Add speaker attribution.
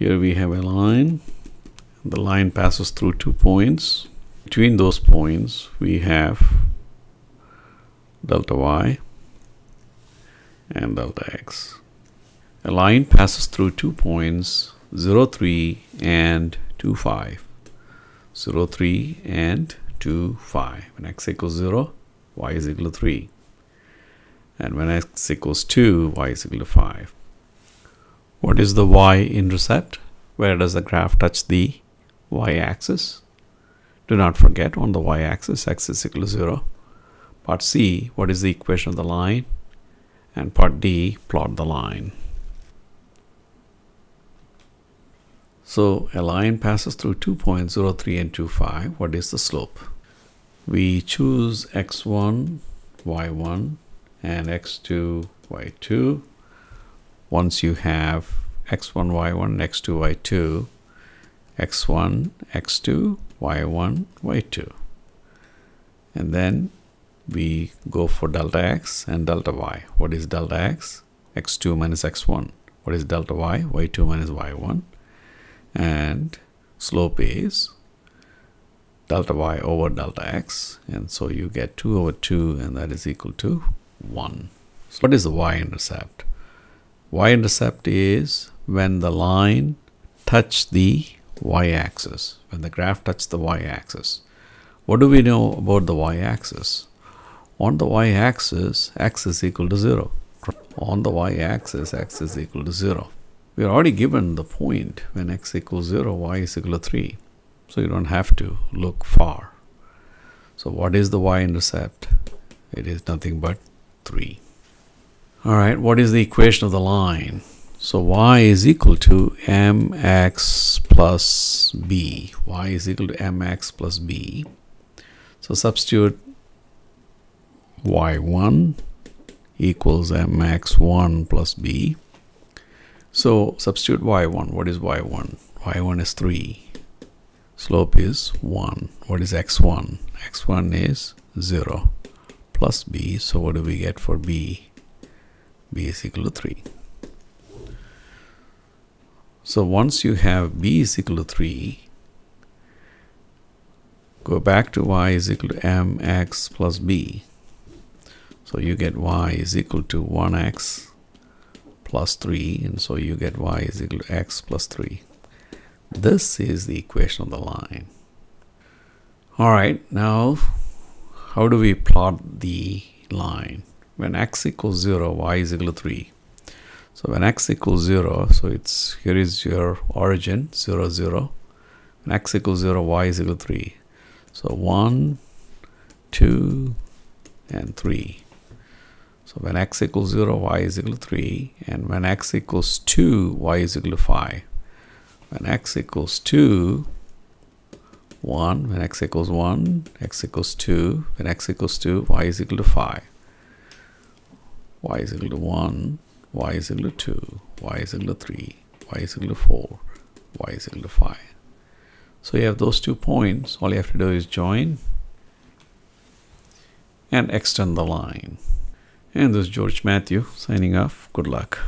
Speaker 1: here we have a line. The line passes through two points. Between those points we have delta y and delta x. A line passes through two points 0 3 and 2 5 0 3 and 2 5 when x equals 0 y is equal to 3 and when x equals 2 y is equal to 5 what is the y-intercept? Where does the graph touch the y-axis? Do not forget on the y-axis x is equal to 0. Part C, what is the equation of the line? And part D, plot the line. So a line passes through two points 0, 3 and 2, 5. What is the slope? We choose x1, y1 and x2, y2 once you have x1, y1, x2, y2, x1, x2, y1, y2. And then we go for delta x and delta y. What is delta x? x2 minus x1. What is delta y? y2 minus y1. And slope is delta y over delta x. And so you get 2 over 2 and that is equal to 1. So what is the y-intercept? Y-intercept is when the line touch the y-axis when the graph touch the y-axis. What do we know about the y-axis? On the y-axis x is equal to 0 on the y-axis x is equal to 0 we are already given the point when x equals 0 y is equal to 3 so you don't have to look far. So what is the y-intercept? It is nothing but 3 all right, what is the equation of the line? So y is equal to mx plus b. y is equal to mx plus b. So substitute y1 equals mx1 plus b. So substitute y1. What is y1? y1 is 3. Slope is 1. What is x1? x1 is 0 plus b. So what do we get for b? B is equal to 3. So once you have b is equal to 3, go back to y is equal to mx plus b. So you get y is equal to 1x plus 3 and so you get y is equal to x plus 3. This is the equation of the line. Alright, now how do we plot the line? When x equals 0 y is equal to 3 so when x equals 0 so it's here is your origin 0 0 when x equals 0 y is equal to 3 so 1 2 and 3 so when x equals 0 y is equal to 3 and when x equals 2 y is equal to 5 when x equals 2 1 when x equals 1 x equals 2 when x equals 2 y is equal to 5 y is equal to 1, y is equal to 2, y is equal to 3, y is equal to 4, y is equal to 5. So you have those two points. All you have to do is join and extend the line. And this is George Mathew signing off. Good luck.